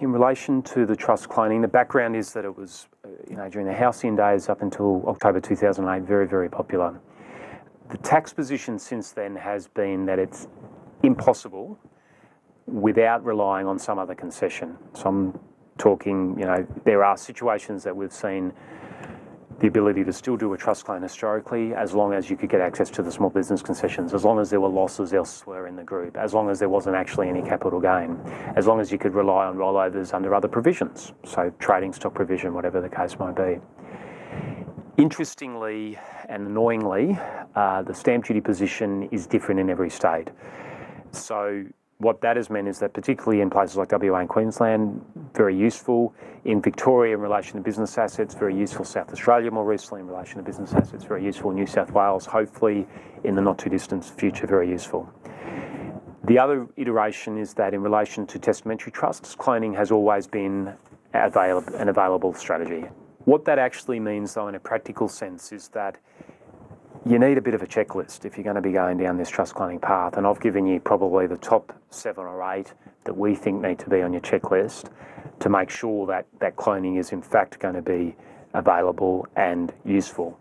in relation to the trust cloning, the background is that it was, you know, during the halcyon days up until October 2008, very, very popular. The tax position since then has been that it's impossible without relying on some other concession. So I'm talking, you know, there are situations that we've seen the ability to still do a trust clone historically, as long as you could get access to the small business concessions, as long as there were losses elsewhere in the group, as long as there wasn't actually any capital gain, as long as you could rely on rollovers under other provisions, so trading stock provision, whatever the case might be. Interestingly and annoyingly, uh, the stamp duty position is different in every state. So what that has meant is that, particularly in places like WA and Queensland, very useful. In Victoria, in relation to business assets, very useful. South Australia, more recently, in relation to business assets, very useful. New South Wales, hopefully, in the not too distant future, very useful. The other iteration is that in relation to testamentary trusts, cloning has always been available, an available strategy. What that actually means, though, in a practical sense, is that you need a bit of a checklist if you're going to be going down this trust cloning path. And I've given you probably the top seven or eight that we think need to be on your checklist to make sure that that cloning is in fact going to be available and useful.